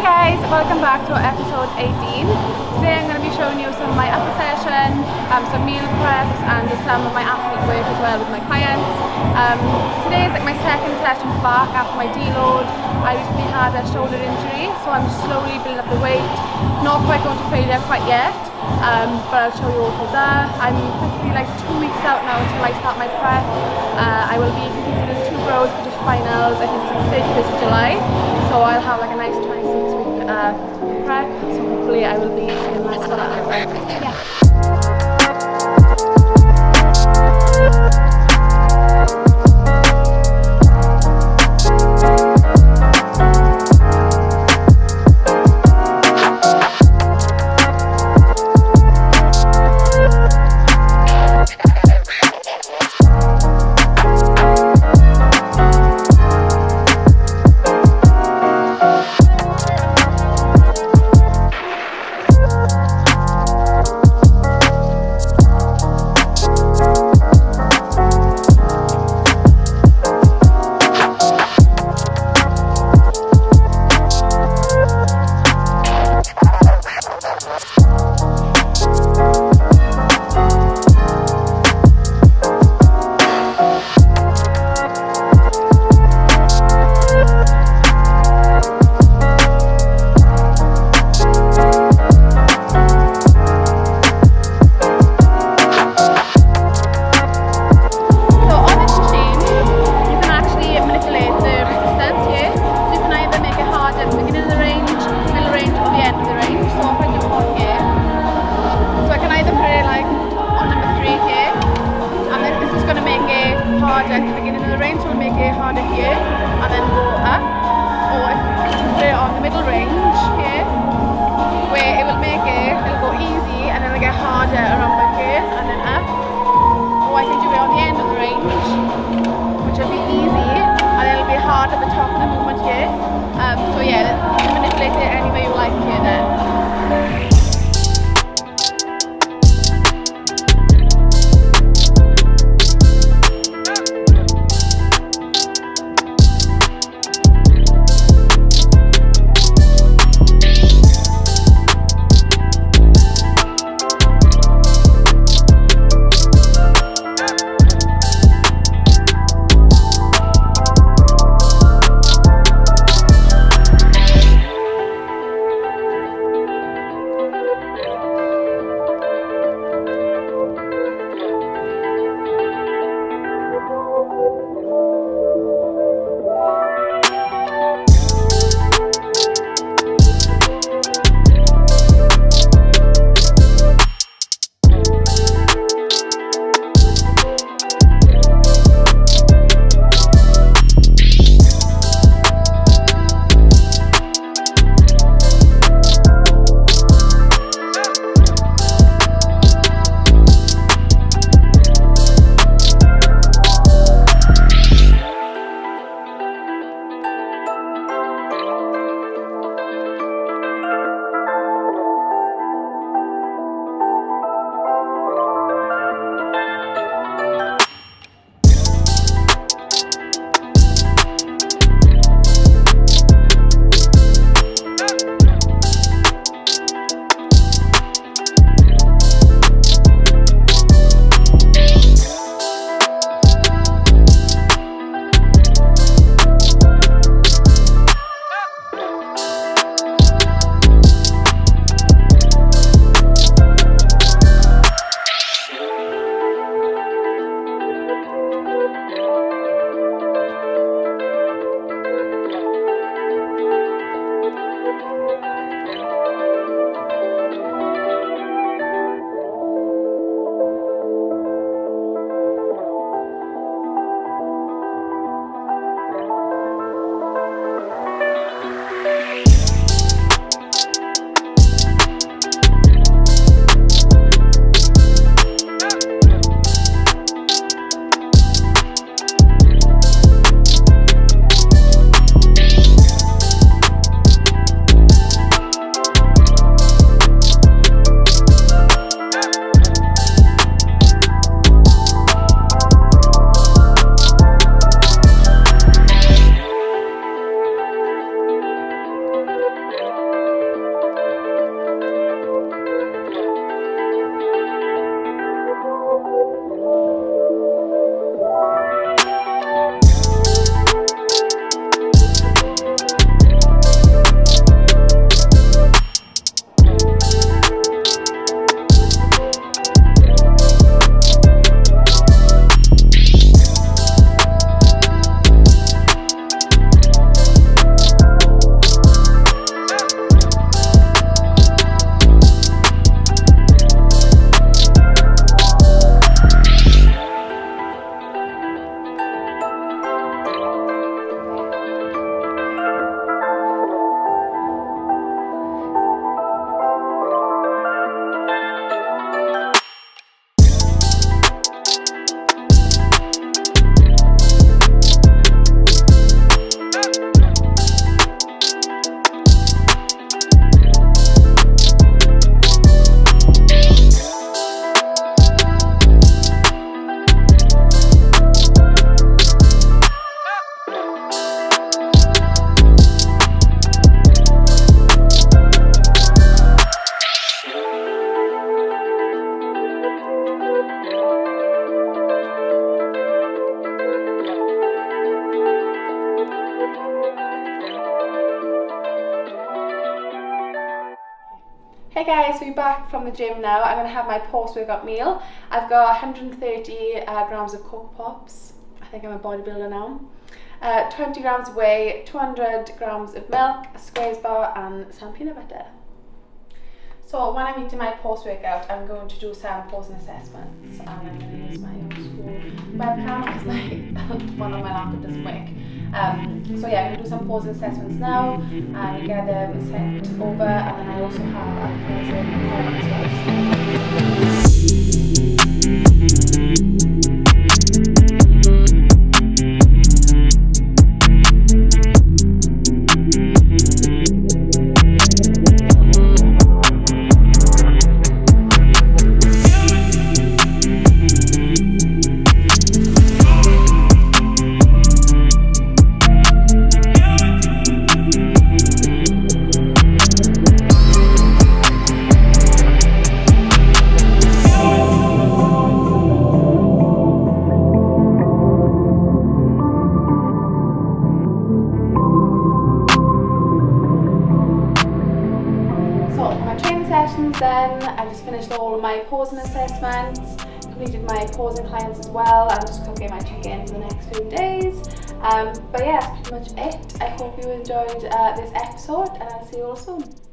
Hey guys, welcome back to episode 18. Today I'm going to be showing you some of my upper session, um, some meal preps and some of my athlete work as well with my clients. Um, today is like my second session back after my deload. I recently had a shoulder injury so I'm slowly building up the weight. Not quite going to failure quite yet um, but I'll show you all for that. I'm basically like two weeks out now until I start my prep. Uh, I will be competing in two bros British finals, I think it's the 31st of July. So I'll have like a nice 26 week uh, prep. So hopefully I will be seeing less for that. Yeah. Hey guys, we're back from the gym now. I'm going to have my post-workout meal. I've got 130 uh, grams of Cocoa Pops. I think I'm a bodybuilder now. Uh, 20 grams of whey, 200 grams of milk, a squares bar and some peanut butter. So when I'm eating my post-workout, I'm going to do some posing assessments and I'm going to use my old school webcam because my one on my laptop doesn't work. Um, so yeah, I'm going to do some posing assessments now. And get them sent over and then I also have sessions then. I just finished all my posing assessments, completed my posing clients as well. I'm just cooking my chicken for the next few days. Um, but yeah, that's pretty much it. I hope you enjoyed uh, this episode and I'll see you all soon.